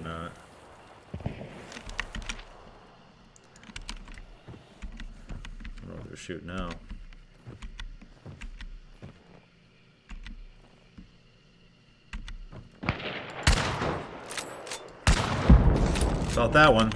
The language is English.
not. I don't know if they're shooting now. About that one.